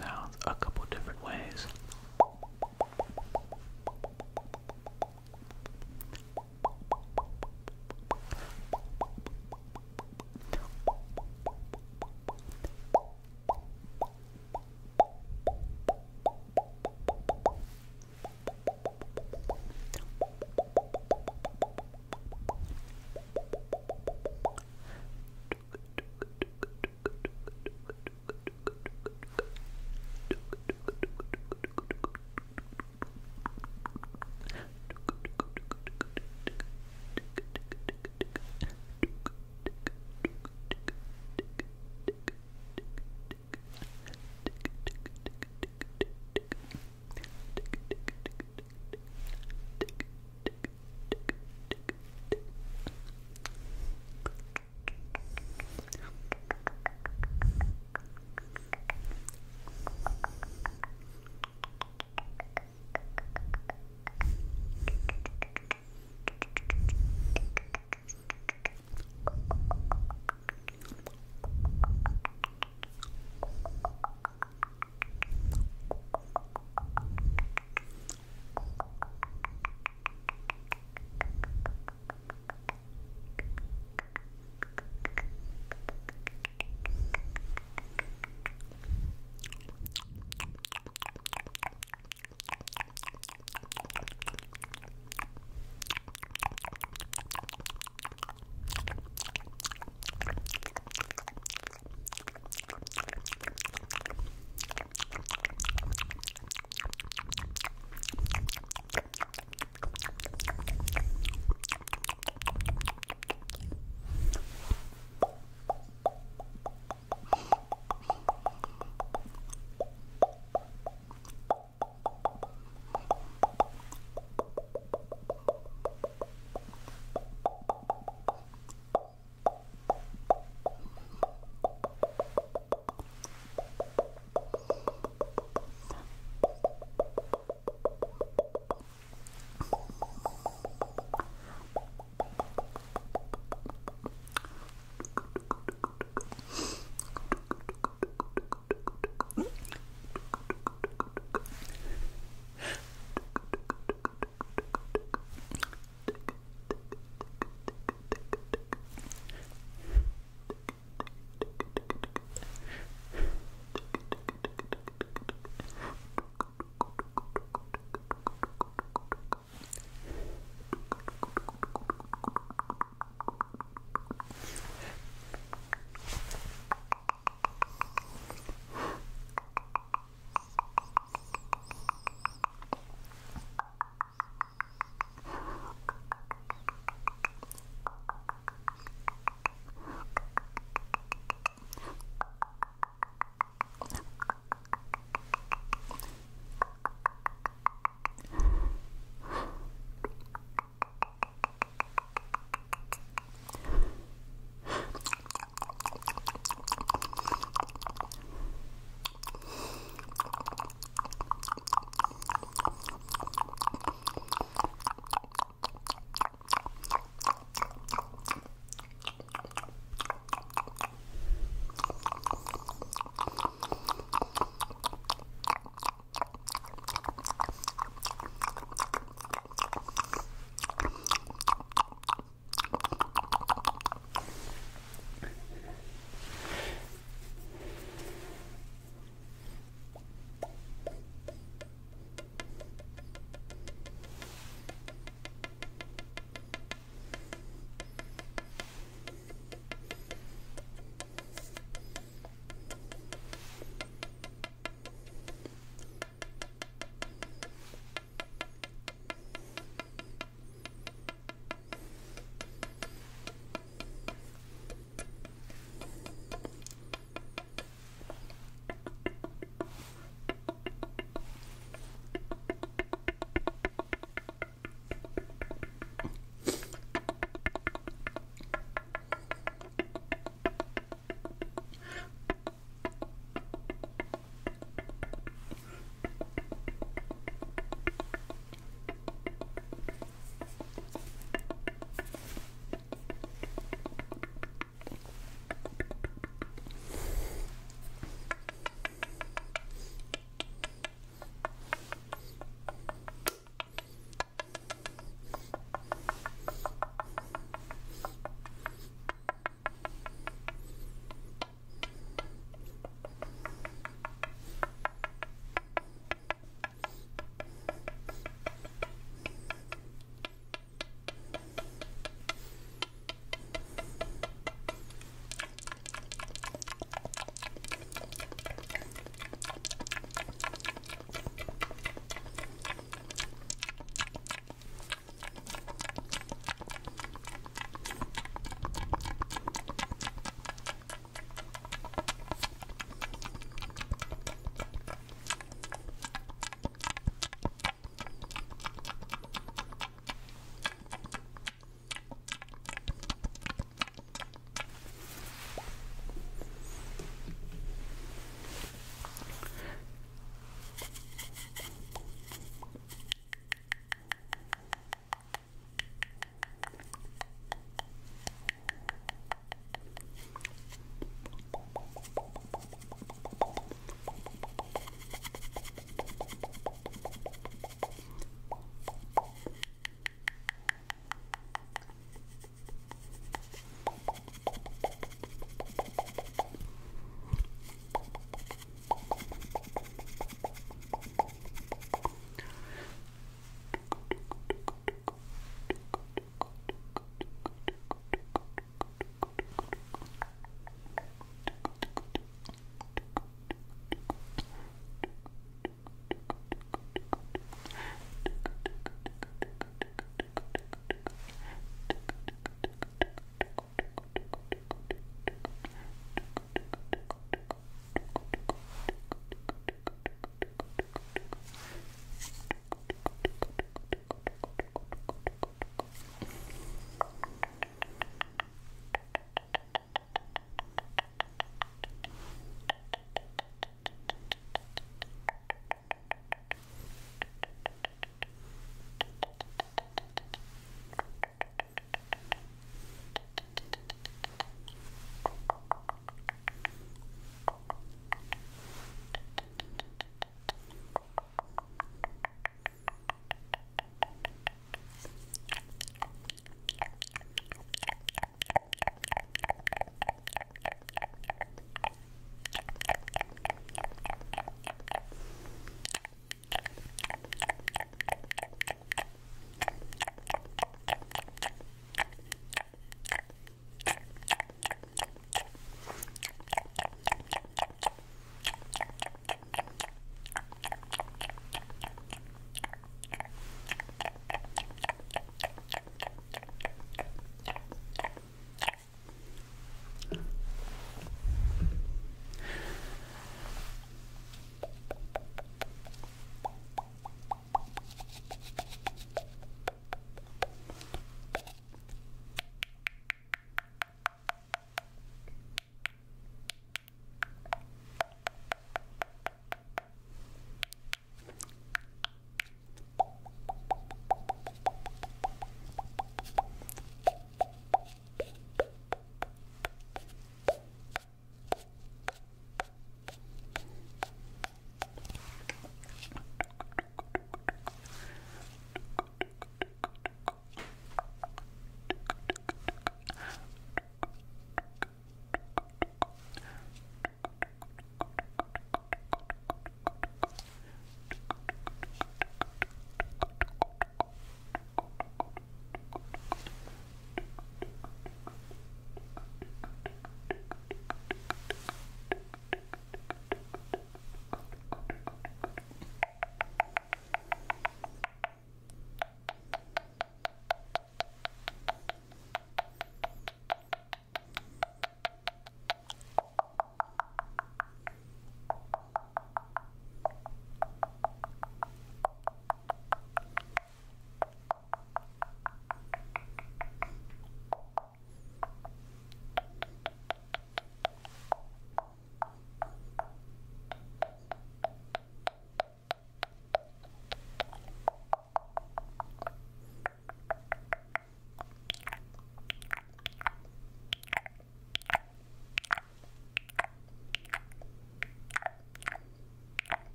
mouth.